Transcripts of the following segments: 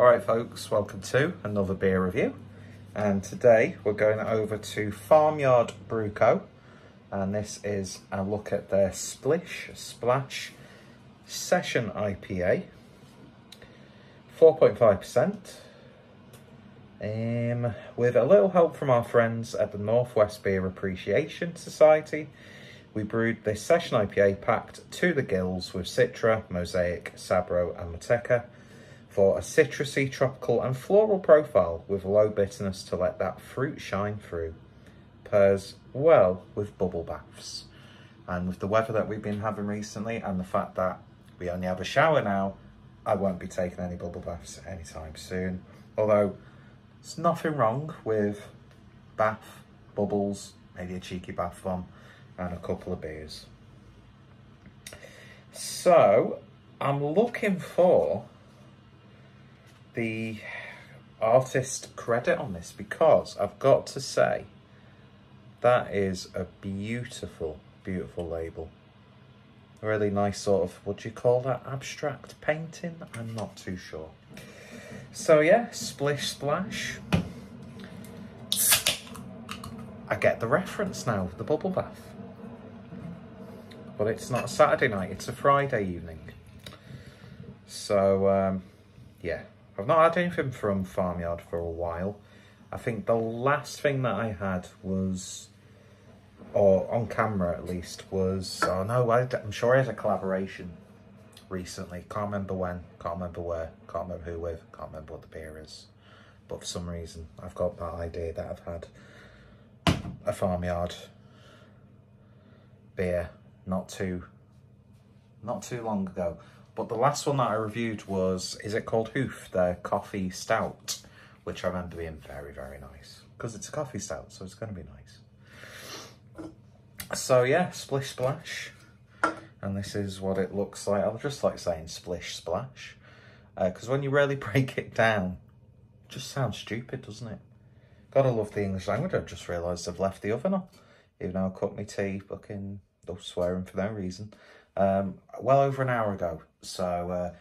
Alright folks, welcome to another beer review. And today we're going over to Farmyard Brew Co. And this is a look at their Splish Splash Session IPA. 4.5%. Um, with a little help from our friends at the Northwest Beer Appreciation Society, we brewed this session IPA packed to the gills with Citra, Mosaic, Sabro and Motueka for a citrusy, tropical and floral profile with low bitterness to let that fruit shine through. Pairs well with bubble baths. And with the weather that we've been having recently and the fact that we only have a shower now, I won't be taking any bubble baths anytime soon. Although there's nothing wrong with bath, bubbles, maybe a cheeky bath bomb and a couple of beers. So I'm looking for the artist credit on this because I've got to say that is a beautiful, beautiful label. A really nice sort of, what do you call that, abstract painting? I'm not too sure. So yeah, Splish Splash. I get the reference now, the bubble bath. But it's not a Saturday night, it's a Friday evening. So, um, yeah, I've not had anything from Farmyard for a while. I think the last thing that I had was, or on camera at least, was, oh no, I, I'm sure I had a collaboration recently. Can't remember when, can't remember where, can't remember who with, can't remember what the beer is. But for some reason, I've got that idea that I've had a farmyard beer not too, not too long ago. But the last one that I reviewed was, is it called Hoof, their coffee stout, which I remember being very, very nice. Because it's a coffee stout, so it's going to be nice. So yeah, Splish Splash and this is what it looks like. I just like saying splish splash because uh, when you really break it down, it just sounds stupid, doesn't it? Gotta love the English language. I've just realised I've left the oven on, even though I cooked my tea fucking oh, swearing for no reason. Um, well over an hour ago, so uh,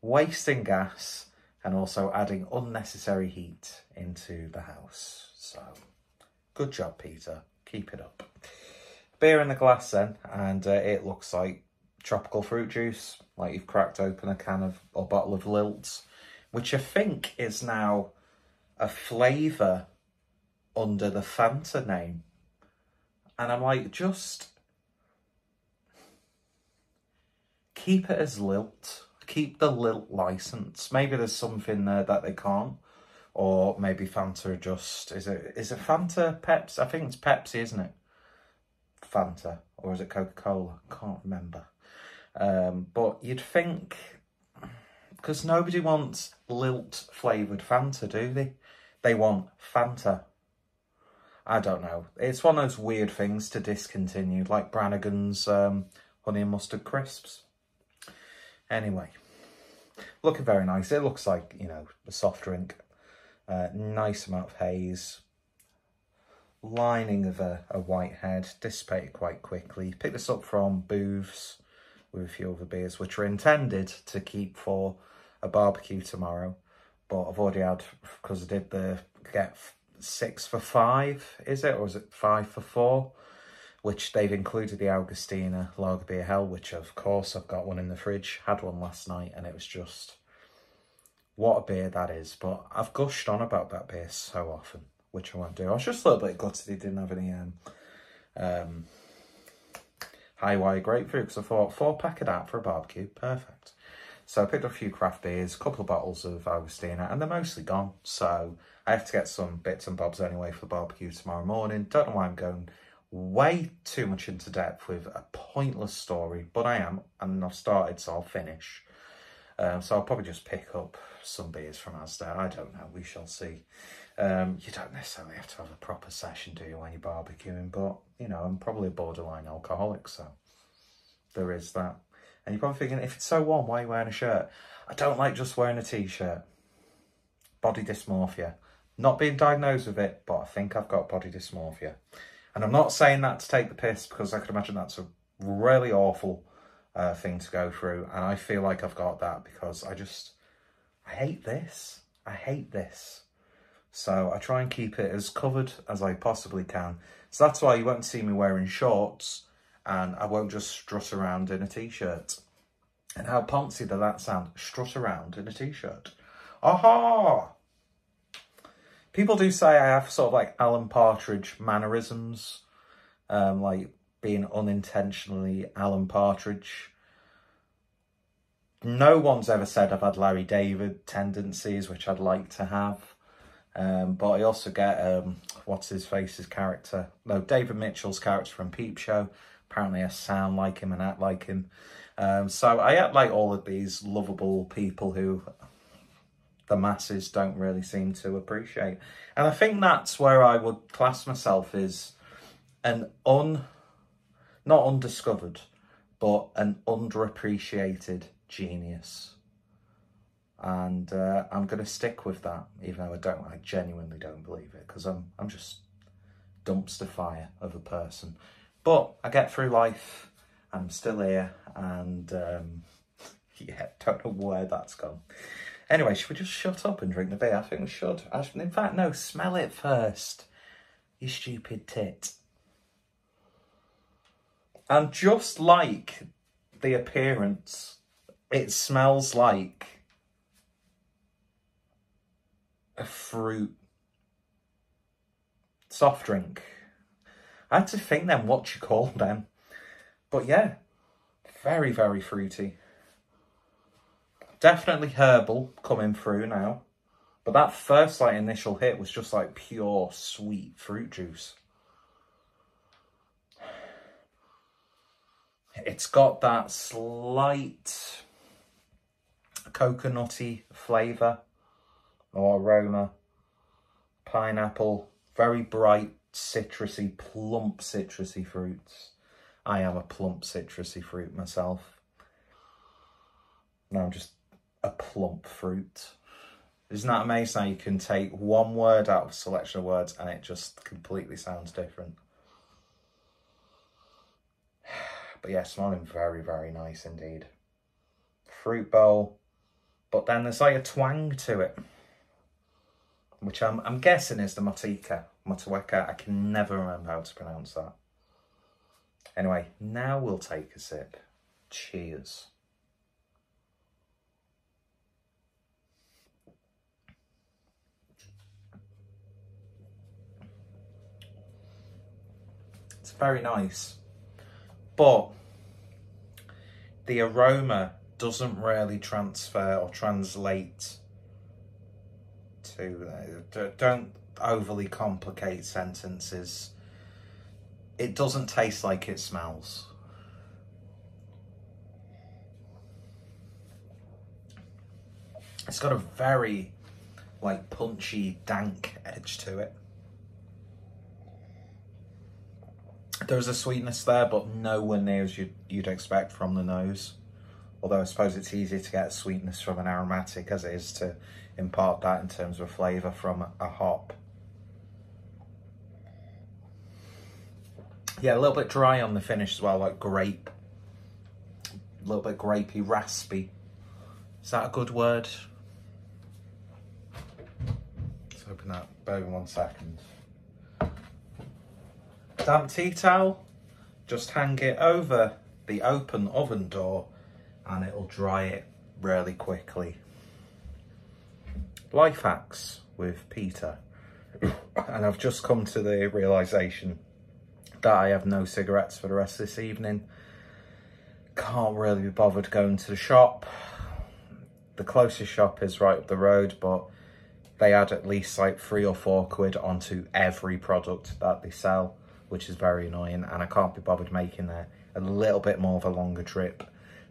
wasting gas and also adding unnecessary heat into the house. So good job, Peter. Keep it up beer in the glass then, and uh, it looks like tropical fruit juice, like you've cracked open a can of, or bottle of Lilt, which I think is now a flavour under the Fanta name. And I'm like, just keep it as Lilt. Keep the Lilt license. Maybe there's something there that they can't. Or maybe Fanta just, is it, is it Fanta Pepsi? I think it's Pepsi, isn't it? Fanta or is it Coca-Cola? Can't remember. Um, but you'd think, because nobody wants lilt flavoured Fanta, do they? They want Fanta. I don't know. It's one of those weird things to discontinue, like Brannigan's um, honey and mustard crisps. Anyway, looking very nice. It looks like, you know, a soft drink. Uh, nice amount of haze, lining of a, a white head, dissipated quite quickly. Picked this up from Booths with a few other beers, which are intended to keep for a barbecue tomorrow. But I've already had, because I did the get six for five, is it? Or is it five for four? Which they've included the Augustiner Lager Beer Hell, which of course I've got one in the fridge. Had one last night and it was just, what a beer that is. But I've gushed on about that beer so often which I won't do. I was just a little bit gutted he didn't have any um, um, high wire grapefruit because I thought four pack of that for a barbecue, perfect. So I picked up a few craft beers, a couple of bottles of Augustiner, and they're mostly gone. So I have to get some bits and bobs anyway for the barbecue tomorrow morning. Don't know why I'm going way too much into depth with a pointless story, but I am, and I've started, so I'll finish. Um, so I'll probably just pick up some beers from Asda. I don't know. We shall see. Um, you don't necessarily have to have a proper session, do you, when you're barbecuing? But, you know, I'm probably a borderline alcoholic, so there is that. And you're probably thinking, if it's so warm, why are you wearing a shirt? I don't like just wearing a t-shirt. Body dysmorphia. Not being diagnosed with it, but I think I've got body dysmorphia. And I'm not saying that to take the piss, because I can imagine that's a really awful uh, thing to go through. And I feel like I've got that because I just I hate this. I hate this. So I try and keep it as covered as I possibly can. So that's why you won't see me wearing shorts and I won't just strut around in a t-shirt. And how poncy does that sound? Strut around in a t-shirt. Aha! People do say I have sort of like Alan Partridge mannerisms, um, like being unintentionally Alan Partridge. No one's ever said I've had Larry David tendencies, which I'd like to have. Um, but I also get, um, what's his face's character? No, David Mitchell's character from Peep Show. Apparently I sound like him and act like him. Um, so I act like all of these lovable people who the masses don't really seem to appreciate. And I think that's where I would class myself as an un, not undiscovered, but an underappreciated genius. And uh, I'm going to stick with that, even though I don't, I genuinely don't believe it, because I'm, I'm just dumpster fire of a person. But I get through life, I'm still here, and um, yeah, don't know where that's gone. Anyway, should we just shut up and drink the beer? I think we should. In fact, no, smell it first. You stupid tit. And just like the appearance, it smells like a fruit soft drink. I had to think then what you call them. But yeah, very, very fruity. Definitely herbal coming through now. But that first like initial hit was just like pure sweet fruit juice. It's got that slight coconutty flavour or aroma. Pineapple, very bright, citrusy, plump citrusy fruits. I am a plump citrusy fruit myself. Now I'm just a plump fruit. Isn't that amazing how you can take one word out of a selection of words and it just completely sounds different? But yeah, smelling very, very nice indeed. Fruit bowl. But then there's like a twang to it. Which I'm, I'm guessing is the Motika. Motueka. I can never remember how to pronounce that. Anyway, now we'll take a sip. Cheers. Very nice. But the aroma doesn't really transfer or translate to, uh, don't overly complicate sentences. It doesn't taste like it smells. It's got a very like punchy, dank edge to it. There's a sweetness there, but nowhere near as you'd, you'd expect from the nose. Although I suppose it's easier to get sweetness from an aromatic as it is to impart that in terms of flavour from a, hop. Yeah, a little bit dry on the finish as well, like grape. A little bit grapey, raspy. Is that a good word? Let's open that. With one second damp tea towel, just hang it over the open oven door and it'll dry it really quickly. Life hacks with Peter. and I've just come to the realisation that I have no cigarettes for the rest of this evening. Can't really be bothered going to the shop. The closest shop is right up the road, but they add at least like three or four quid onto every product that they sell which is very annoying. And I can't be bothered making a, a little bit more of a longer trip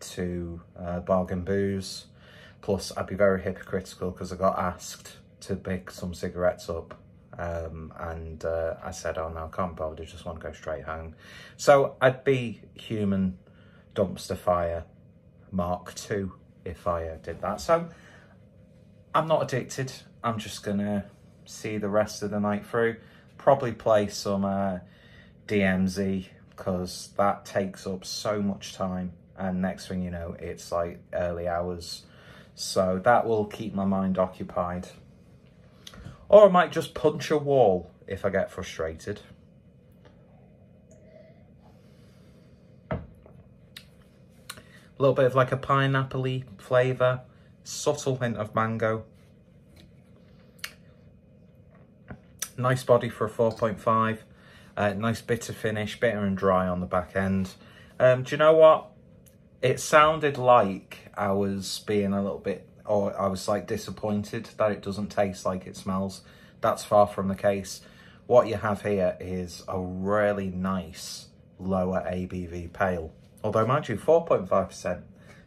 to uh, Bargain Booze. Plus, I'd be very hypocritical because I got asked to pick some cigarettes up. Um, and uh, I said, oh no, I can't be bothered, I just want to go straight home. So I'd be human dumpster fire Mark II if I uh, did that. So I'm not addicted. I'm just going to see the rest of the night through. Probably play some uh, DMZ because that takes up so much time and next thing you know it's like early hours So that will keep my mind occupied. Or I might just punch a wall if I get frustrated. A little bit of like a pineapple flavour, subtle hint of mango. Nice body for a 4.5. Uh, nice bitter finish, bitter and dry on the back end. Um, do you know what? It sounded like I was being a little bit, or I was like disappointed that it doesn't taste like it smells. That's far from the case. What you have here is a really nice lower ABV pale. Although, mind you, 4.5%,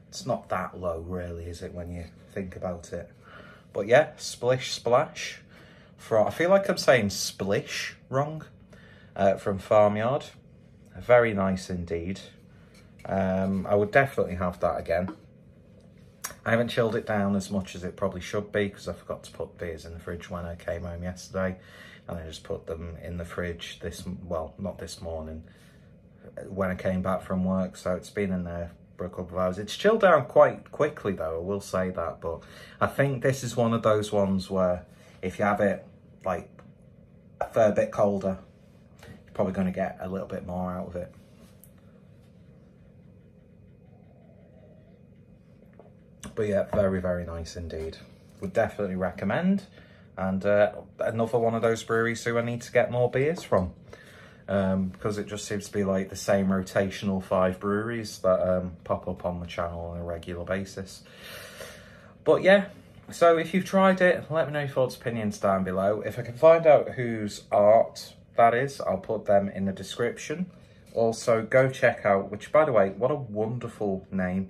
it's not that low really, is it, when you think about it? But yeah, splish splash. For, I feel like I'm saying splish wrong uh, from Farmyard. Very nice indeed. Um, I would definitely have that again. I haven't chilled it down as much as it probably should be because I forgot to put beers in the fridge when I came home yesterday. And I just put them in the fridge this, well, not this morning, when I came back from work. So it's been in there for a couple of hours. It's chilled down quite quickly though, I will say that. But I think this is one of those ones where if you have it like a fair bit colder, probably going to get a little bit more out of it. But yeah, very, very nice indeed. Would definitely recommend. And uh, another one of those breweries who I need to get more beers from. Um, because it just seems to be like the same rotational five breweries that um, pop up on the channel on a regular basis. But yeah, so if you've tried it, let me know your thoughts, opinions down below. If I can find out whose art that is, I'll put them in the description. Also, go check out, which by the way, what a wonderful name,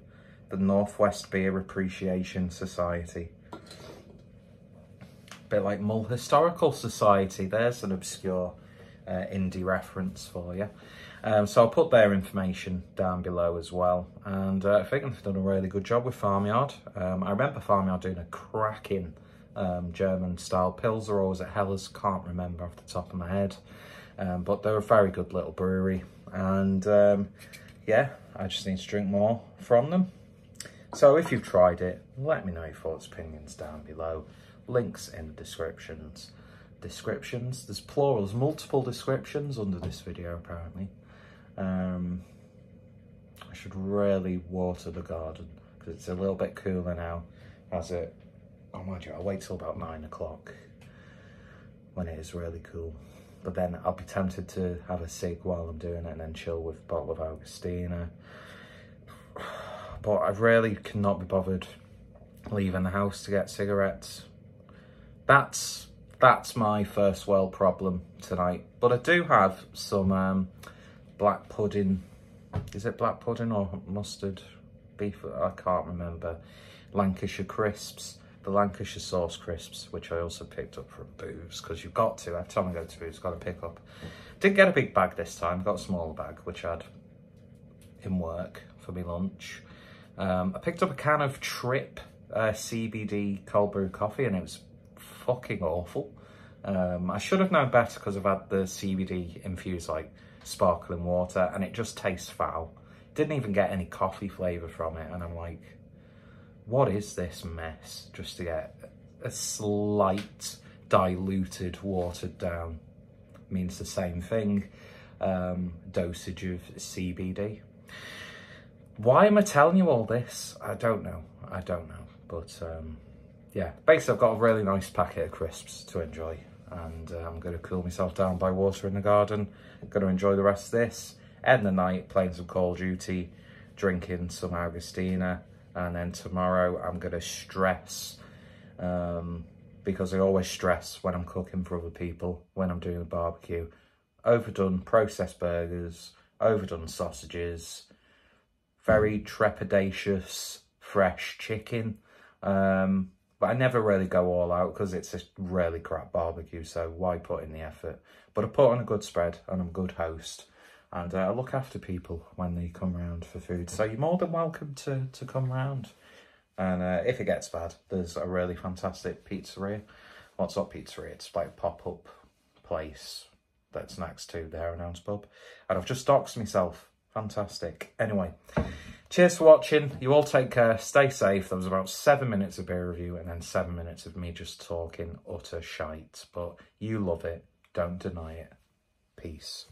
the Northwest Beer Appreciation Society. Bit like Mull Historical Society, there's an obscure uh, indie reference for you. Um, so I'll put their information down below as well. And uh, I think they've done a really good job with Farmyard. Um, I remember Farmyard doing a cracking um, German style Pils are always at Helles? Can't remember off the top of my head. Um, but they're a very good little brewery. And um, yeah, I just need to drink more from them. So if you've tried it, let me know your thoughts, opinions down below. Links in the descriptions descriptions. There's plurals, multiple descriptions under this video apparently. Um, I should really water the garden because it's a little bit cooler now as it, oh mind you, I'll wait till about nine o'clock when it is really cool. But then I'll be tempted to have a cig while I'm doing it and then chill with a bottle of Augustiner. But I really cannot be bothered leaving the house to get cigarettes. That's that's my first world problem tonight. But I do have some um, black pudding. Is it black pudding or mustard beef? I can't remember. Lancashire crisps. The Lancashire sauce crisps, which I also picked up from Booths, because you've got to. Every time I go to Booths, got to pick up. Didn't get a big bag this time. Got a smaller bag, which I had in work for me lunch. Um, I picked up a can of Trip uh, CBD cold brew coffee, and it was fucking awful. Um, I should have known better because I've had the CBD infused like sparkling water and it just tastes foul. Didn't even get any coffee flavour from it and I'm like, what is this mess? Just to get a slight diluted, watered down means the same thing. Um, dosage of CBD. Why am I telling you all this? I don't know. I don't know. But um, yeah, basically I've got a really nice packet of crisps to enjoy and uh, I'm going to cool myself down by water in the garden. Going to enjoy the rest of this. End the night playing some Call of Duty, drinking some Augustiner, and then tomorrow I'm going to stress um, because I always stress when I'm cooking for other people, when I'm doing a barbecue. Overdone processed burgers, overdone sausages, very trepidatious fresh chicken. Um, but I never really go all out because it's a really crap barbecue, so why put in the effort? But I put on a good spread and I'm a good host. And uh, I look after people when they come around for food. So you're more than welcome to, to come around. And uh, if it gets bad, there's a really fantastic pizzeria. Well, it's not pizzeria, it's like pop-up place that's next to the Heron Pub. And I've just doxed myself. Fantastic. Anyway, Cheers for watching. You all take care. Stay safe. There was about seven minutes of beer review and then seven minutes of me just talking utter shite. But you love it. Don't deny it. Peace.